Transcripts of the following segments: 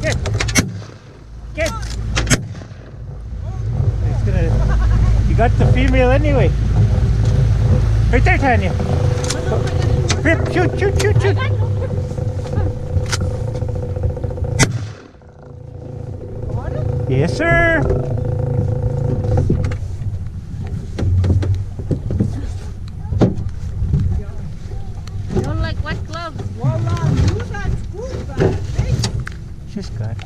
Get. Get. It's gonna. You got the female anyway. Right there, Tanya. Here, shoot, shoot, shoot, shoot. Yes, sir. You don't like wet gloves. She's got.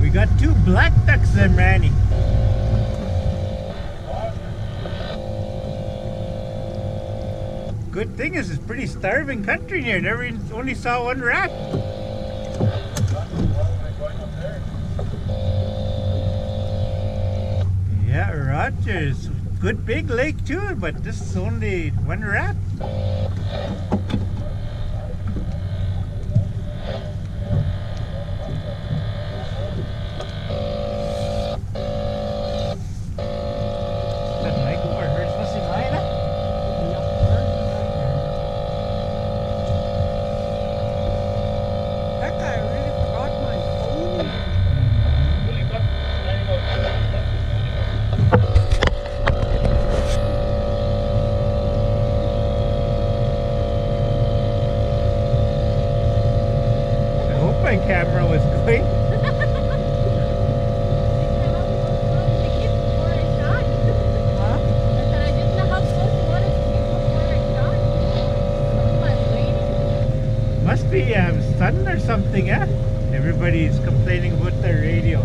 We got two black ducks there, Manny. Good thing is it's pretty starving country here. Never only saw one rat. Yeah, Rogers. Good big lake too, but this is only one rat. That Michael or hers was in Lina? Heck, I really forgot my phone. I hope my camera was going. Must be um, sun or something, eh? Everybody's complaining about the radio.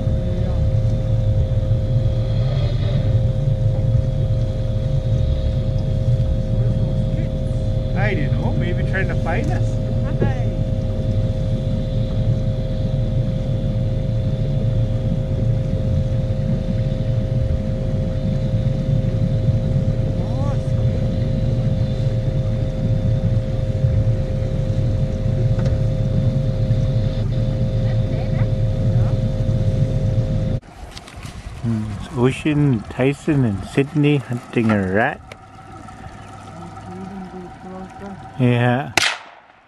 I don't know, maybe trying to find us. It's Ocean, Tyson, and Sydney hunting a rat. Yeah.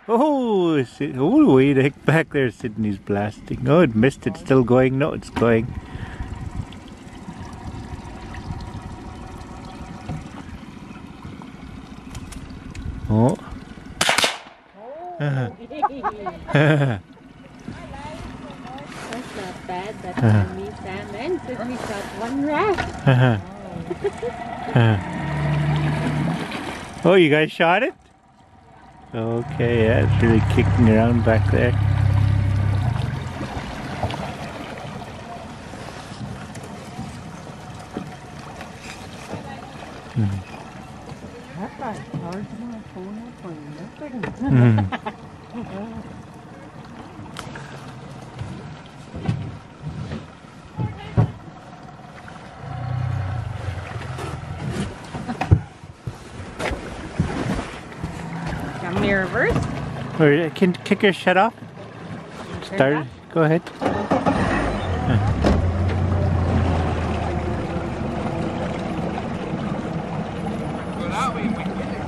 Oh, oh, way the heck back there, Sydney's blasting. Oh, it missed it. Still going. No, it's going. Oh. oh. That's not bad. That's Uh-huh. uh me, Sam, and Sydney shot one rat. oh, you guys shot it? Okay, yeah, it's really kicking around back there. Heck, I charged my phone up for nothing. Mm. Got Or uh, can kicker shut off? Start. Go ahead.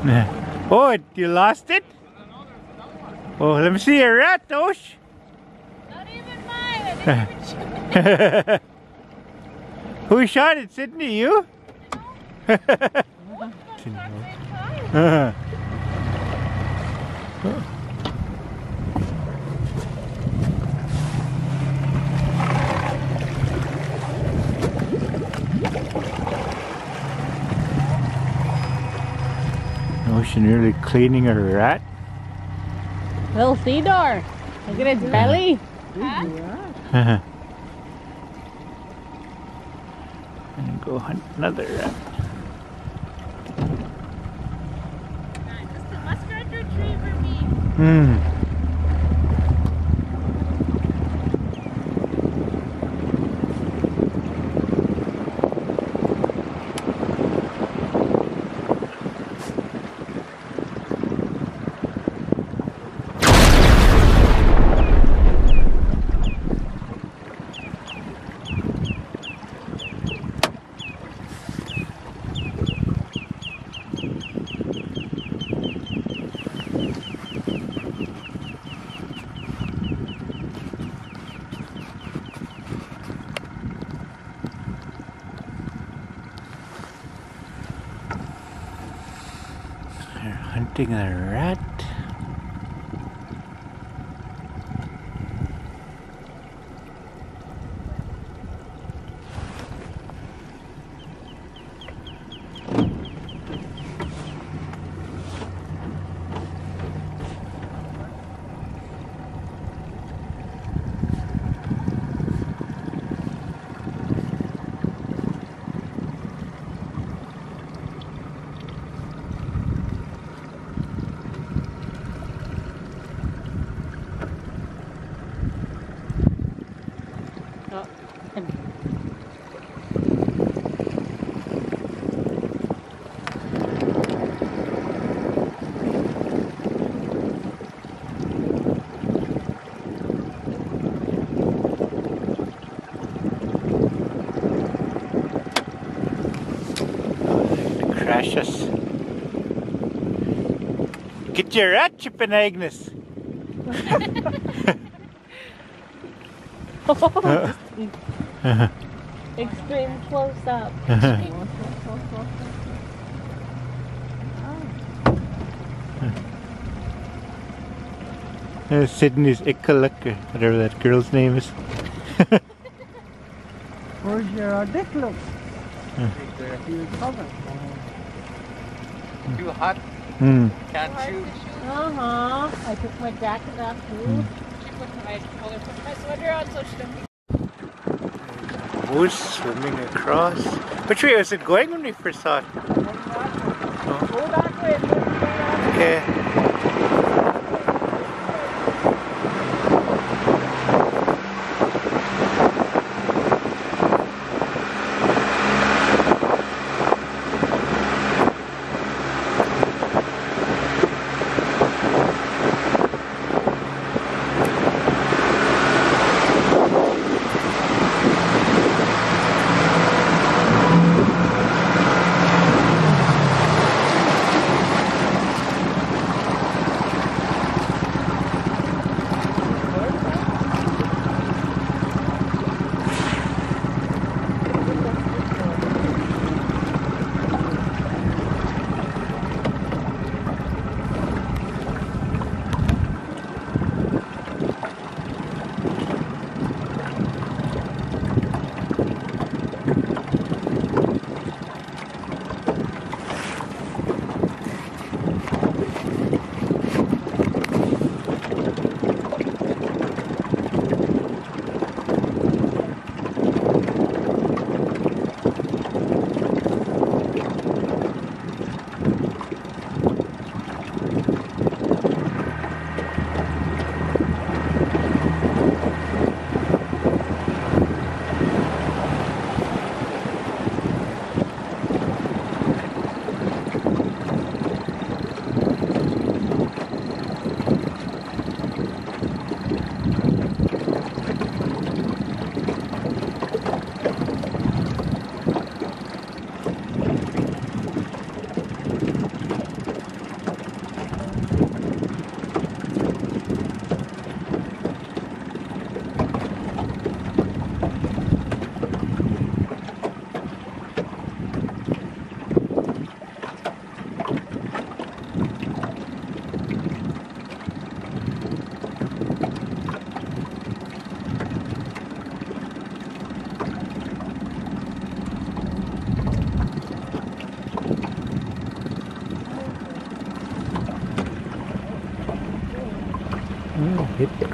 Yeah. Oh, you lost it? Oh, let me see a rat, Osh. Not even mine. I didn't even Who shot it, Sydney? You? You're cleaning a rat. Little Theodore, look at its belly. Huh? and go hunt another rat. Hmm. They're a rat. Oh. To crash us. Get your rat, Chippin Agnes. Extreme close up. Uh, Sydney's Ikaluk, whatever that girl's name is. Where's your uh, dick look? Right there. You covered. Too hot, Hmm. can't shoot. Uh huh. I took my jacket off too. She put my collar, put my sweater on so she don't Moose swimming across. Which way was it going when we first saw it? Go that way. Go that way. Okay.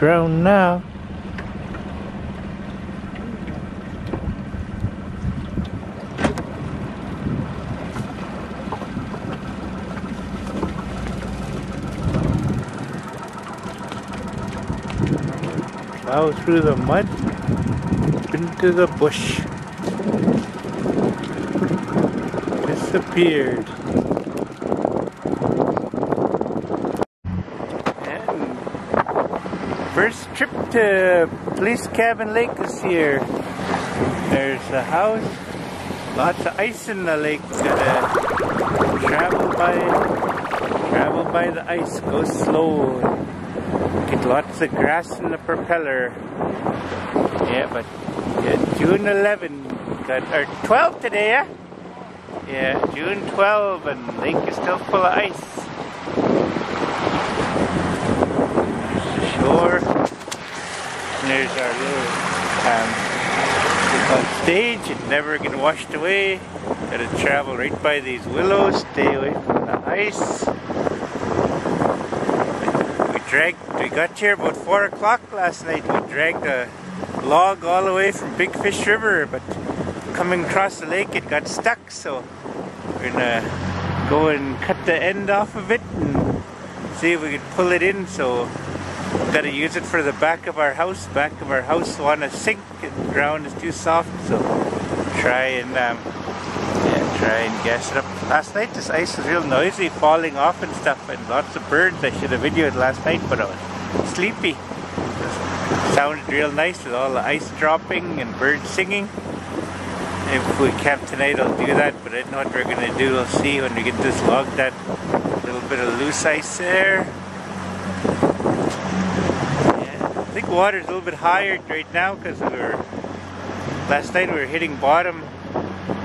grown now. plow through the mud into the bush. Disappeared. First trip to Police Cabin Lake this year. There's a house, lots of ice in the lake. Gotta travel by travel by the ice, go slow. Get lots of grass in the propeller. Yeah, but yeah, June 11, got, or 12 today, yeah? Yeah, June 12, and lake is still full of ice. There's the shore. And there's our little um, on stage. It's never get washed away. Gotta travel right by these willows, stay away from the ice. We dragged, we got here about 4 o'clock last night. We dragged a log all the way from Big Fish River, but coming across the lake it got stuck, so we're gonna go and cut the end off of it and see if we can pull it in. So we've got to use it for the back of our house. Back of our house on a sink, and ground is too soft, so try and um, yeah, try and gas it up. Last night this ice was real noisy, falling off and stuff, and lots of birds. I should have videoed last night, but I was sleepy. It sounded real nice with all the ice dropping and birds singing. If we camp tonight, I'll do that, but I don't know what we're gonna do. We'll see when we get this log. A little bit of loose ice there. Yeah, I think a little bit higher right now because we were last night we were hitting bottom,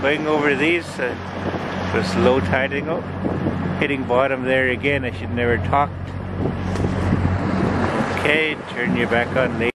going over these. Uh, was low tiding up, hitting bottom there again. I should never talked. Okay, turn you back on.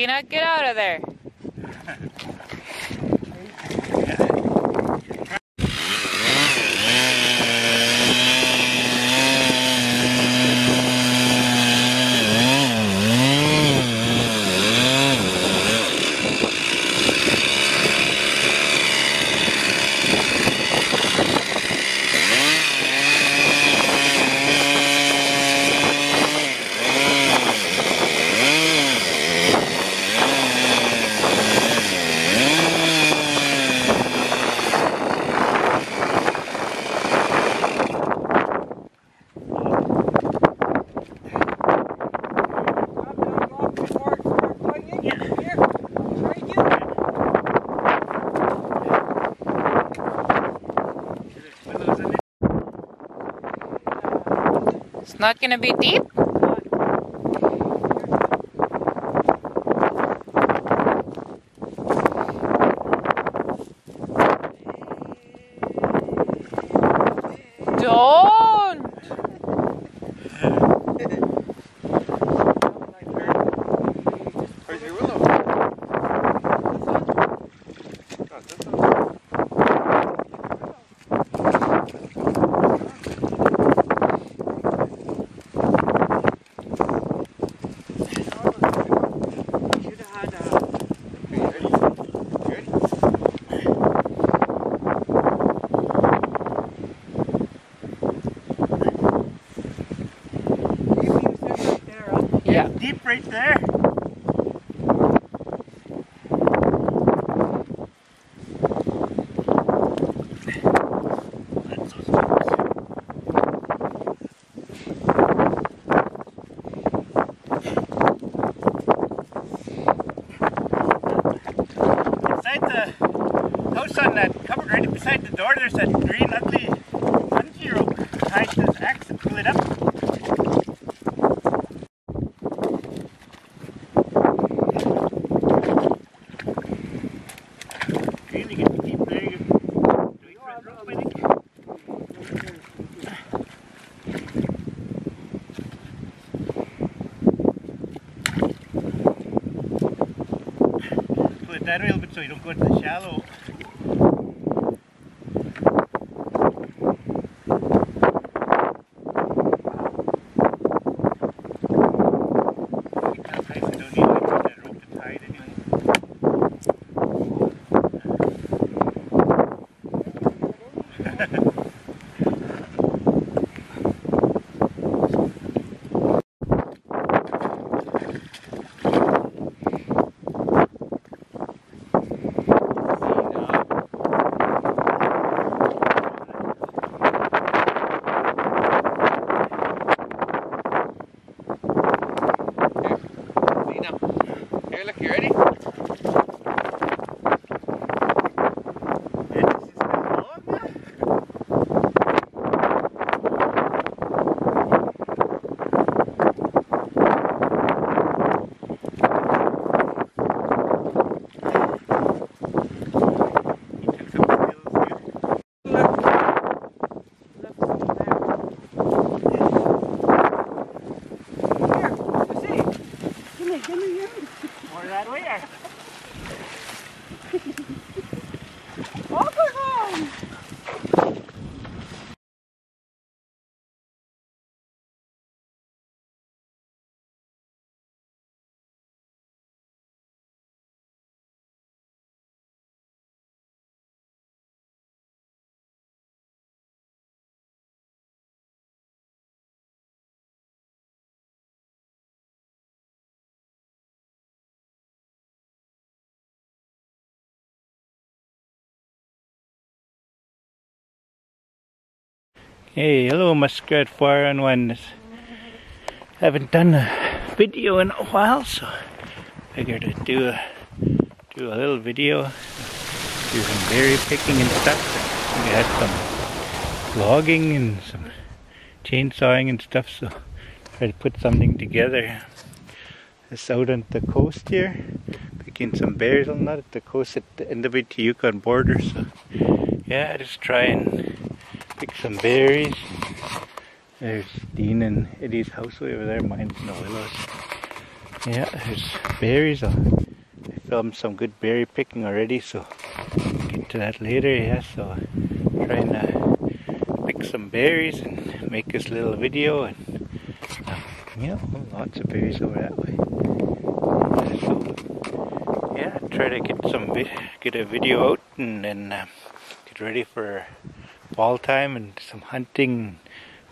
Dina, get out of there. Not gonna be deep? Don't! Where's your willow? Oh, this one. Ready? Ready? Yeah. Deep right there. That's so smart. Inside the house on that cupboard right beside the door, there's that green ugly bungee rope tied to this axe and pull it up. Really get to keep there. You, do you front rope, I think? Pull it that way a little bit so you don't go into the shallow. Kind of nice, you don't need to put that rope to tie it anyway. Dina. Here, look, you ready? This is the log now? You took some stills, you. More that way, or? Hey, hello Muskrat 411. Haven't done a video in a while, so figured I'd do a do a little video, do some berry picking and stuff. We had some logging and some chainsawing and stuff, so try to put something together. It's out on the coast here, picking some berries. I'm not at the coast at the it Yukon border, so yeah, just try and pick some berries. There's Dean and Eddie's house way over there, mine's in the willows. Yeah, there's berries. I filmed some good berry picking already, so get to that later. Yeah, so trying to pick some berries and make this little video. And um, yeah, lots of berries over that way. So yeah, try to get some get a video out and then um, get ready for fall time and some hunting,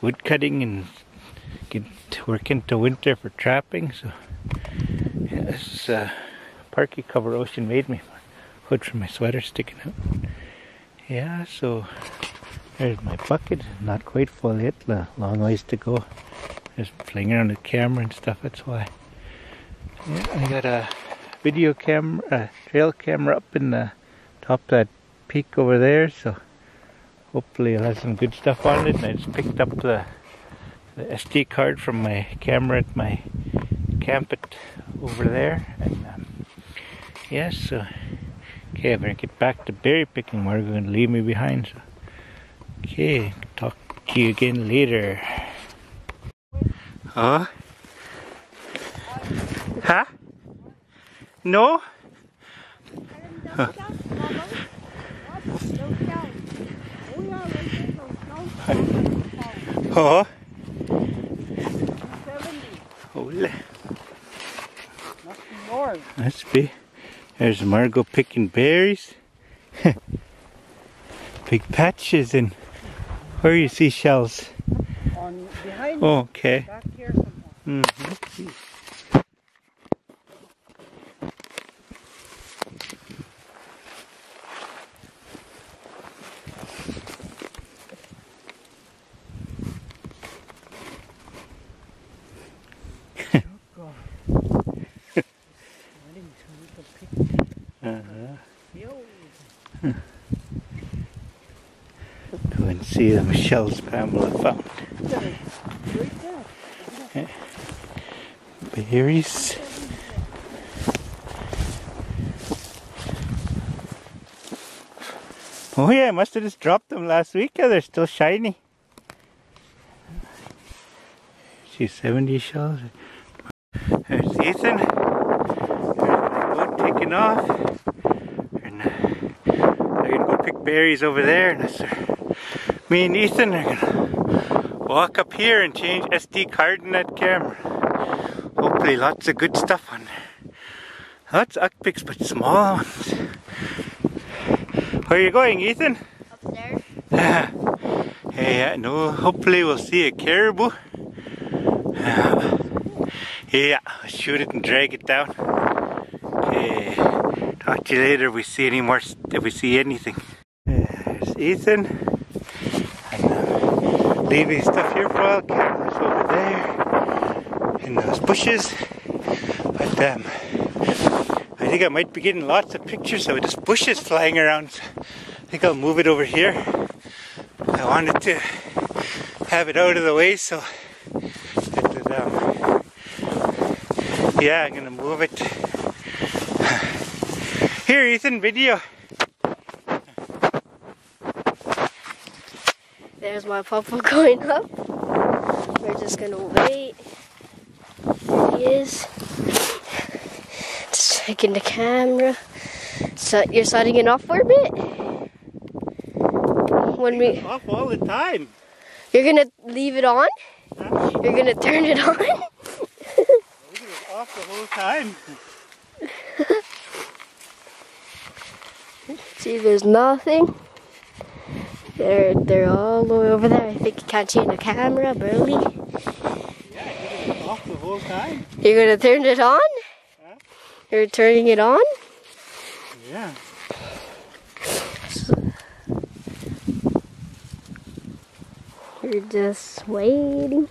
wood cutting, and get work into winter for trapping. So yeah, this is a parky cover ocean made me hood for my sweater sticking out. Yeah, so there's my bucket. Not quite full yet. Long ways to go. Just playing around the camera and stuff. That's why. Yeah, I got a video camera, a trail camera up in the top of that peak over there. So hopefully it'll have some good stuff on it. And I just picked up the, the SD card from my camera at my camp it over there. And um, yeah, so okay, I better get back to berry picking. We're going to leave me behind. So okay, talk to you again later. Huh? Huh? No? Huh. Oh. Holy. North. Must be. There's Margot picking berries. Big patches and where you see shells. On behind Oh, okay. back here somewhere. Mm-hmm. Uh-huh. Go and see the shells Pamela found. Berries. Oh yeah, I must have just dropped them last week. Yeah, they're still shiny. See 70 shells. There's Ethan. There's the boat taking off. And uh, they're gonna go pick berries over there. And that's me and Ethan are gonna walk up here and change SD card in that camera. Hopefully lots of good stuff on there. Lots of pics, but small ones. Where are you going, Ethan? Upstairs. hey, uh, no, hopefully we'll see a caribou. Uh, yeah, shoot it and drag it down. Okay, talk to you later if we see any more, if we see anything. There's Ethan. Leaving stuff here for a while. Camera's over there in those bushes. But um, I think I might be getting lots of pictures of just bushes flying around. I think I'll move it over here. I wanted to have it out of the way so that it, um, yeah, I'm gonna move it. Here, Ethan, video. There's my papa going up. We're just gonna wait. There he is. Just checking the camera. So you're setting it off for a bit. When we, Off all the time. you're gonna leave it on. You're gonna turn it on. Off the whole time. See, there's nothing. They're they're all the way over there. I think you can't see in the camera, barely. Off the whole time. You're gonna turn it on? You're turning it on? Yeah. You're just waiting.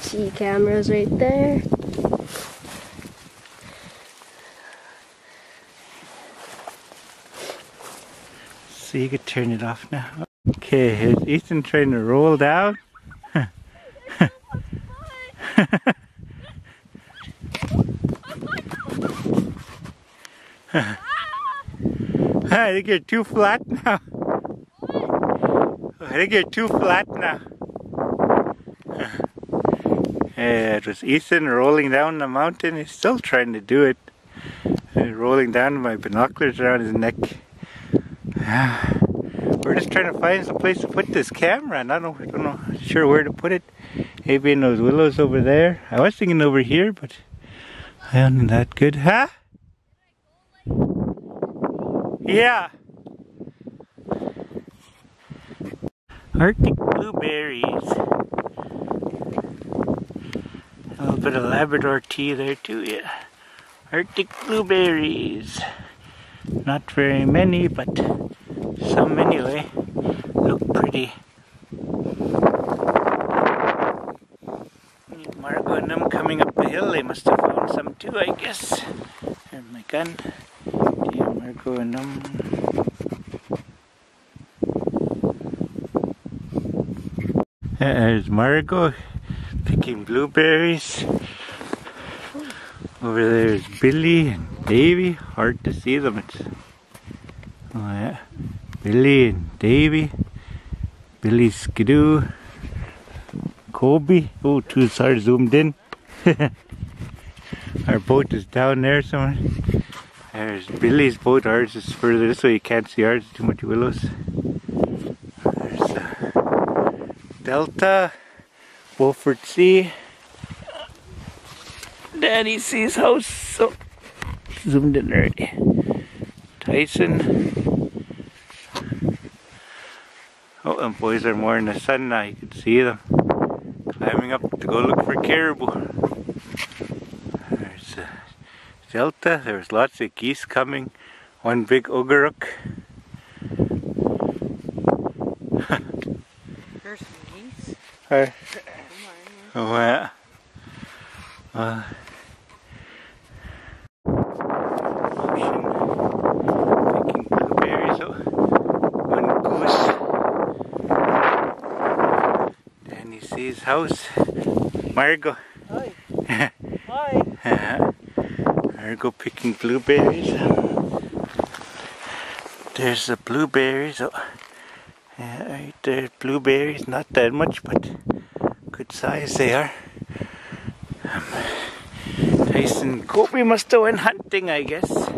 See cameras right there. So you could turn it off now. Okay, here's Ethan trying to roll down. I think you're too flat now. I think you're too flat now. Uh, it was Ethan rolling down the mountain. He's still trying to do it. Rolling down my binoculars around his neck. We're just trying to find some place to put this camera, and I don't, I don't know, sure where to put it. Maybe in those willows over there. I was thinking over here, but I am that good, huh? Yeah. Arctic blueberries. A little bit of Labrador tea there too, yeah. Arctic blueberries. Not very many, but some anyway. Look pretty. Margot and them coming up the hill, they must have found some too, I guess. There's my gun. Yeah, Margot and them. There's picking blueberries. Over there is Billy and Davy. Hard to see them. It's Billy and Davy. Billy Skidoo. Kobe. Oh, too zoomed in. Our boat is down there somewhere. There's Billy's boat. Ours is further this way. You can't see ours. Too much willows. There's uh, Delta. Wolford Sea. Daddy sees house. So zoomed in already. Tyson. Oh, them boys are more in the sun now. You can see them climbing up to go look for caribou. There's a Delta. There's lots of geese coming. One big ugaruk. There's some geese. Hi. Oh yeah. Uh, ocean. Picking blueberries. Oh, one goose. Danny sees house. Margot. Hi. Hi. Margot picking blueberries. There's the blueberries. Oh, yeah, right there. Blueberries. Not that much, but good size they are. Um, Tyson Kobe must have went hunting, I guess.